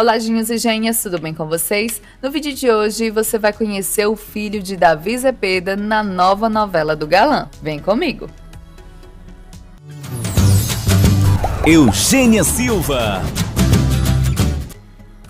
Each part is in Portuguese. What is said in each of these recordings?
Olá, Ginhos e Gênias, tudo bem com vocês? No vídeo de hoje você vai conhecer o filho de Davi Zepeda na nova novela do Galã. Vem comigo! Eugênia Silva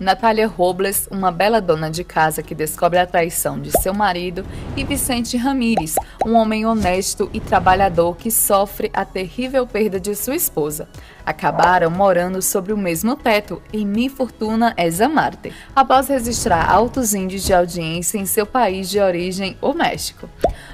Natália Robles, uma bela dona de casa que descobre a traição de seu marido, e Vicente Ramires, um homem honesto e trabalhador que sofre a terrível perda de sua esposa. Acabaram morando sobre o mesmo teto em Mi Fortuna es Amarte, após registrar altos índices de audiência em seu país de origem, o México.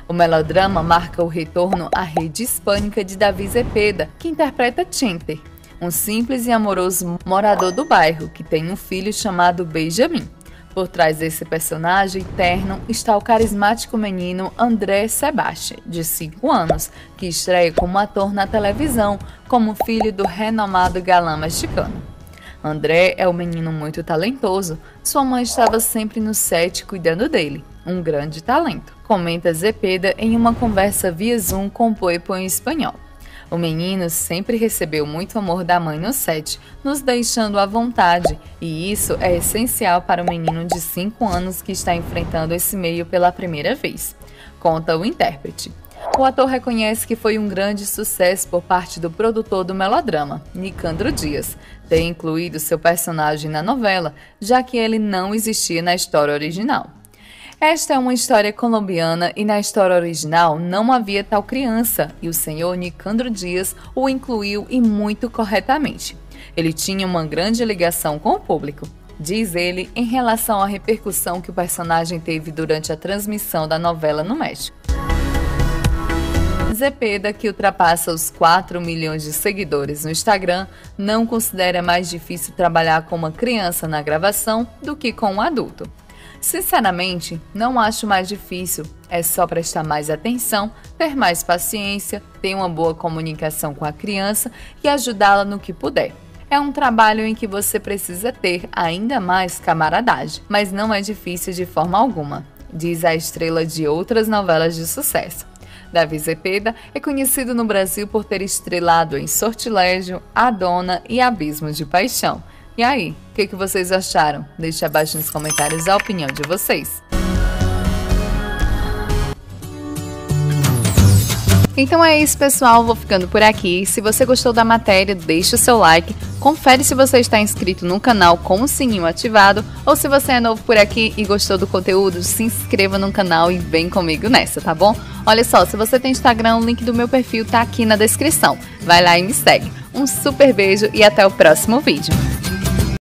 O melodrama marca o retorno à rede hispânica de Davi Zepeda, que interpreta Tinter, um simples e amoroso morador do bairro que tem um filho chamado Benjamin. Por trás desse personagem terno está o carismático menino André Sebastião, de 5 anos, que estreia como ator na televisão como filho do renomado galã mexicano. André é um menino muito talentoso, sua mãe estava sempre no set cuidando dele, um grande talento, comenta Zepeda em uma conversa via Zoom com Poepo em espanhol. O menino sempre recebeu muito amor da mãe no set, nos deixando à vontade, e isso é essencial para o menino de 5 anos que está enfrentando esse meio pela primeira vez, conta o intérprete. O ator reconhece que foi um grande sucesso por parte do produtor do melodrama, Nicandro Dias, ter incluído seu personagem na novela, já que ele não existia na história original. Esta é uma história colombiana e na história original não havia tal criança e o senhor Nicandro Dias o incluiu e muito corretamente. Ele tinha uma grande ligação com o público, diz ele em relação à repercussão que o personagem teve durante a transmissão da novela no México. Zepeda, que ultrapassa os 4 milhões de seguidores no Instagram, não considera mais difícil trabalhar com uma criança na gravação do que com um adulto. Sinceramente, não acho mais difícil. É só prestar mais atenção, ter mais paciência, ter uma boa comunicação com a criança e ajudá-la no que puder. É um trabalho em que você precisa ter ainda mais camaradagem, mas não é difícil de forma alguma, diz a estrela de outras novelas de sucesso. Davi Zepeda é conhecido no Brasil por ter estrelado em Sortilégio, A Dona e Abismo de Paixão. E aí, o que, que vocês acharam? Deixe abaixo nos comentários a opinião de vocês. Então é isso, pessoal. Vou ficando por aqui. Se você gostou da matéria, deixe o seu like. Confere se você está inscrito no canal com o sininho ativado. Ou se você é novo por aqui e gostou do conteúdo, se inscreva no canal e vem comigo nessa, tá bom? Olha só, se você tem Instagram, o link do meu perfil tá aqui na descrição. Vai lá e me segue. Um super beijo e até o próximo vídeo.